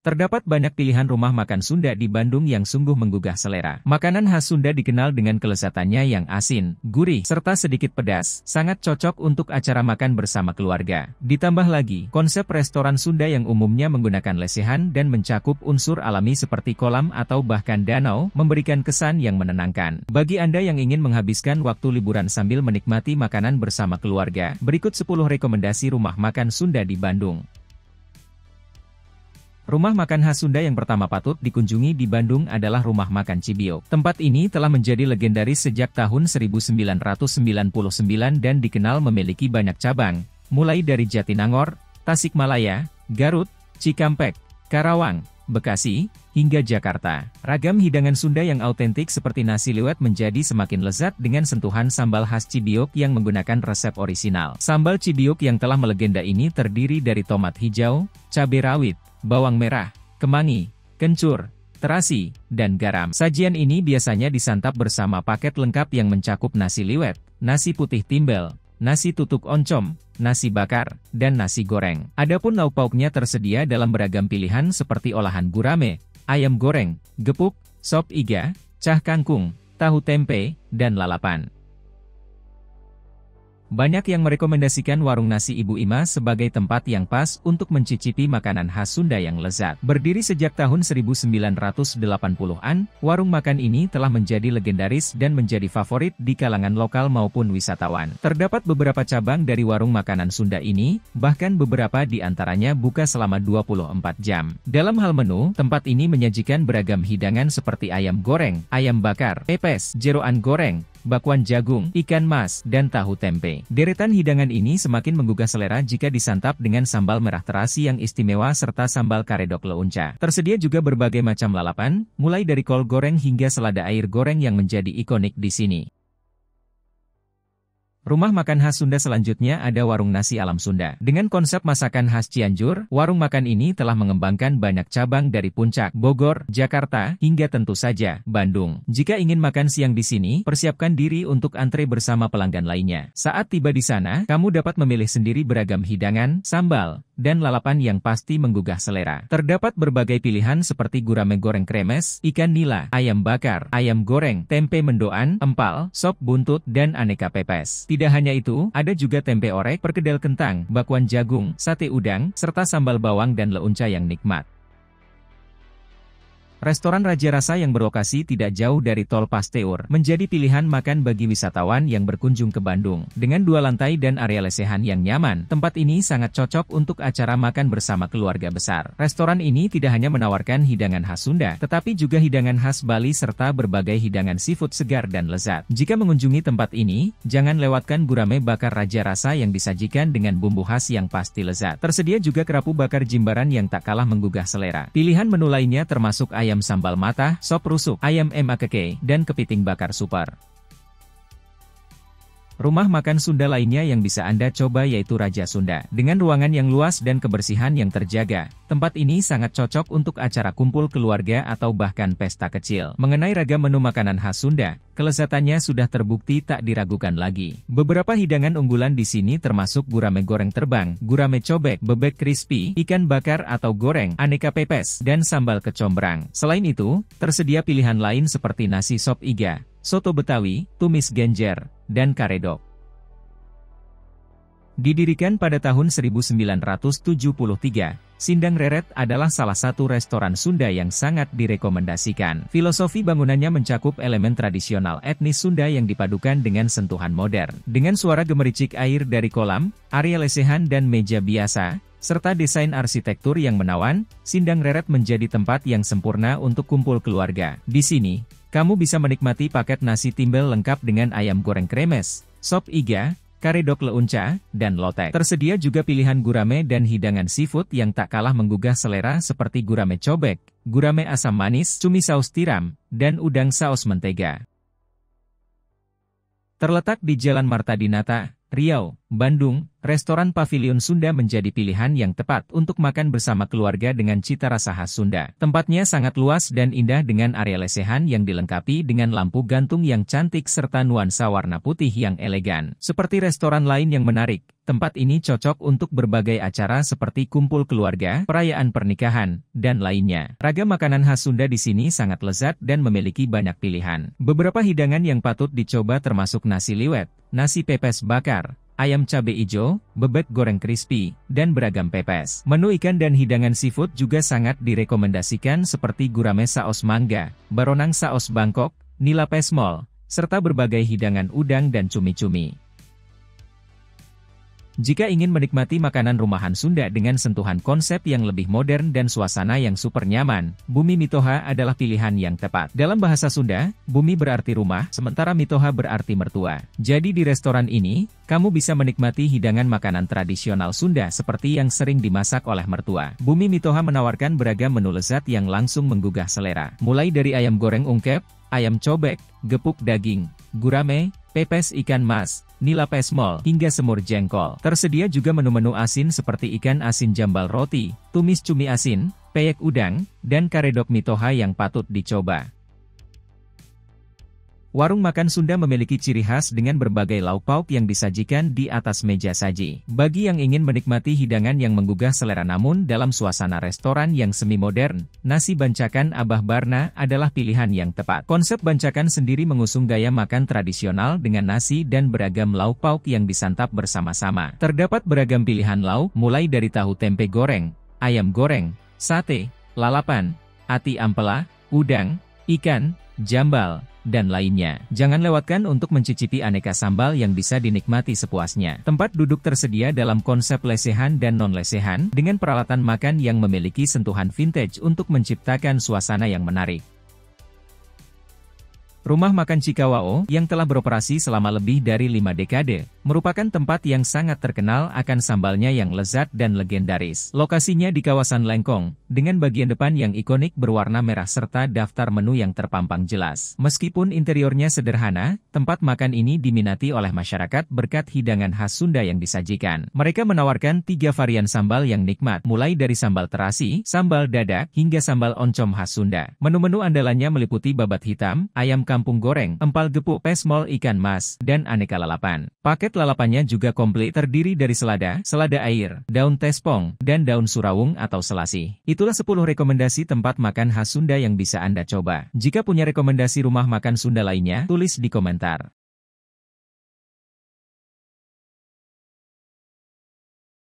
Terdapat banyak pilihan rumah makan Sunda di Bandung yang sungguh menggugah selera. Makanan khas Sunda dikenal dengan kelezatannya yang asin, gurih, serta sedikit pedas, sangat cocok untuk acara makan bersama keluarga. Ditambah lagi, konsep restoran Sunda yang umumnya menggunakan lesehan dan mencakup unsur alami seperti kolam atau bahkan danau, memberikan kesan yang menenangkan. Bagi Anda yang ingin menghabiskan waktu liburan sambil menikmati makanan bersama keluarga, berikut 10 rekomendasi rumah makan Sunda di Bandung. Rumah makan khas Sunda yang pertama patut dikunjungi di Bandung adalah Rumah Makan Cibiok. Tempat ini telah menjadi legendaris sejak tahun 1999 dan dikenal memiliki banyak cabang, mulai dari Jatinangor, Tasikmalaya, Garut, Cikampek, Karawang, Bekasi, hingga Jakarta. Ragam hidangan Sunda yang autentik seperti nasi liwet menjadi semakin lezat dengan sentuhan sambal khas Cibiok yang menggunakan resep orisinal. Sambal Cibiok yang telah melegenda ini terdiri dari tomat hijau, cabai rawit, bawang merah, kemangi, kencur, terasi, dan garam. Sajian ini biasanya disantap bersama paket lengkap yang mencakup nasi liwet, nasi putih timbel, nasi tutuk oncom, nasi bakar, dan nasi goreng. Adapun lauk pauknya tersedia dalam beragam pilihan seperti olahan gurame, ayam goreng, gepuk, sop iga, cah kangkung, tahu tempe, dan lalapan. Banyak yang merekomendasikan warung nasi Ibu Ima sebagai tempat yang pas untuk mencicipi makanan khas Sunda yang lezat. Berdiri sejak tahun 1980-an, warung makan ini telah menjadi legendaris dan menjadi favorit di kalangan lokal maupun wisatawan. Terdapat beberapa cabang dari warung makanan Sunda ini, bahkan beberapa di antaranya buka selama 24 jam. Dalam hal menu, tempat ini menyajikan beragam hidangan seperti ayam goreng, ayam bakar, pepes, jeroan goreng, bakwan jagung, ikan mas, dan tahu tempe. Deretan hidangan ini semakin menggugah selera jika disantap dengan sambal merah terasi yang istimewa serta sambal karedok leunca. Tersedia juga berbagai macam lalapan, mulai dari kol goreng hingga selada air goreng yang menjadi ikonik di sini. Rumah makan khas Sunda selanjutnya ada Warung Nasi Alam Sunda. Dengan konsep masakan khas Cianjur, warung makan ini telah mengembangkan banyak cabang dari Puncak, Bogor, Jakarta, hingga tentu saja, Bandung. Jika ingin makan siang di sini, persiapkan diri untuk antre bersama pelanggan lainnya. Saat tiba di sana, kamu dapat memilih sendiri beragam hidangan, sambal, dan lalapan yang pasti menggugah selera. Terdapat berbagai pilihan seperti gurame goreng kremes, ikan nila, ayam bakar, ayam goreng, tempe mendoan, empal, sop buntut, dan aneka pepes. Tidak hanya itu, ada juga tempe orek, perkedel kentang, bakwan jagung, sate udang, serta sambal bawang dan leunca yang nikmat. Restoran Raja Rasa yang berlokasi tidak jauh dari Tol Pasteur menjadi pilihan makan bagi wisatawan yang berkunjung ke Bandung. Dengan dua lantai dan area lesehan yang nyaman, tempat ini sangat cocok untuk acara makan bersama keluarga besar. Restoran ini tidak hanya menawarkan hidangan khas Sunda, tetapi juga hidangan khas Bali serta berbagai hidangan seafood segar dan lezat. Jika mengunjungi tempat ini, jangan lewatkan gurame bakar Raja Rasa yang disajikan dengan bumbu khas yang pasti lezat. Tersedia juga kerapu bakar jimbaran yang tak kalah menggugah selera. Pilihan menu lainnya termasuk ayam ayam sambal mata, sop rusuk, ayam emakeke, dan kepiting bakar super. Rumah makan Sunda lainnya yang bisa Anda coba yaitu Raja Sunda. Dengan ruangan yang luas dan kebersihan yang terjaga, tempat ini sangat cocok untuk acara kumpul keluarga atau bahkan pesta kecil. Mengenai ragam menu makanan khas Sunda, kelezatannya sudah terbukti tak diragukan lagi. Beberapa hidangan unggulan di sini termasuk gurame goreng terbang, gurame cobek, bebek crispy, ikan bakar atau goreng, aneka pepes, dan sambal kecombrang. Selain itu, tersedia pilihan lain seperti nasi sop iga, soto betawi, tumis genjer, dan karedok. Didirikan pada tahun 1973, Sindang Reret adalah salah satu restoran Sunda yang sangat direkomendasikan. Filosofi bangunannya mencakup elemen tradisional etnis Sunda yang dipadukan dengan sentuhan modern. Dengan suara gemericik air dari kolam, area lesehan dan meja biasa, serta desain arsitektur yang menawan, Sindang Reret menjadi tempat yang sempurna untuk kumpul keluarga. Di sini, kamu bisa menikmati paket nasi timbel lengkap dengan ayam goreng kremes, sop iga, karedok leunca, dan lotek. Tersedia juga pilihan gurame dan hidangan seafood yang tak kalah menggugah selera seperti gurame cobek, gurame asam manis, cumi saus tiram, dan udang saus mentega. Terletak di Jalan Marta Dinata, Riau, Bandung, restoran Pavilion Sunda menjadi pilihan yang tepat untuk makan bersama keluarga dengan cita rasa khas Sunda. Tempatnya sangat luas dan indah dengan area lesehan yang dilengkapi dengan lampu gantung yang cantik serta nuansa warna putih yang elegan. Seperti restoran lain yang menarik, tempat ini cocok untuk berbagai acara seperti kumpul keluarga, perayaan pernikahan, dan lainnya. Ragam makanan khas Sunda di sini sangat lezat dan memiliki banyak pilihan. Beberapa hidangan yang patut dicoba termasuk nasi liwet, nasi pepes bakar, ayam cabai hijau, bebek goreng crispy, dan beragam pepes. Menu ikan dan hidangan seafood juga sangat direkomendasikan seperti gurame saos mangga, baronang saos Bangkok, nila pesmol, serta berbagai hidangan udang dan cumi-cumi. Jika ingin menikmati makanan rumahan Sunda dengan sentuhan konsep yang lebih modern dan suasana yang super nyaman, Bumi Mitoha adalah pilihan yang tepat. Dalam bahasa Sunda, bumi berarti rumah, sementara Mitoha berarti mertua. Jadi di restoran ini, kamu bisa menikmati hidangan makanan tradisional Sunda seperti yang sering dimasak oleh mertua. Bumi Mitoha menawarkan beragam menu lezat yang langsung menggugah selera. Mulai dari ayam goreng ungkep, ayam cobek, gepuk daging, gurame, pepes ikan mas, nila pesmol, hingga semur jengkol. Tersedia juga menu-menu asin seperti ikan asin jambal roti, tumis cumi asin, peyek udang, dan karedok mitoha yang patut dicoba. Warung makan Sunda memiliki ciri khas dengan berbagai lauk pauk yang disajikan di atas meja saji. Bagi yang ingin menikmati hidangan yang menggugah selera namun dalam suasana restoran yang semi-modern, nasi bancakan Abah Barna adalah pilihan yang tepat. Konsep bancakan sendiri mengusung gaya makan tradisional dengan nasi dan beragam lauk pauk yang disantap bersama-sama. Terdapat beragam pilihan lauk, mulai dari tahu tempe goreng, ayam goreng, sate, lalapan, ati ampela, udang, ikan, jambal, dan lainnya. Jangan lewatkan untuk mencicipi aneka sambal yang bisa dinikmati sepuasnya. Tempat duduk tersedia dalam konsep lesehan dan non-lesehan, dengan peralatan makan yang memiliki sentuhan vintage untuk menciptakan suasana yang menarik. Rumah Makan Cikawao, yang telah beroperasi selama lebih dari lima dekade, merupakan tempat yang sangat terkenal akan sambalnya yang lezat dan legendaris. Lokasinya di kawasan Lengkong, dengan bagian depan yang ikonik berwarna merah serta daftar menu yang terpampang jelas. Meskipun interiornya sederhana, tempat makan ini diminati oleh masyarakat berkat hidangan khas Sunda yang disajikan. Mereka menawarkan tiga varian sambal yang nikmat, mulai dari sambal terasi, sambal dadak, hingga sambal oncom khas Sunda. Menu-menu andalannya meliputi babat hitam, ayam kampung goreng, empal gepuk pesmol ikan mas, dan aneka lalapan. Paket lalapannya juga komplit terdiri dari selada, selada air, daun tespong, dan daun surawung atau selasi. Itulah 10 rekomendasi tempat makan khas Sunda yang bisa Anda coba. Jika punya rekomendasi rumah makan Sunda lainnya, tulis di komentar.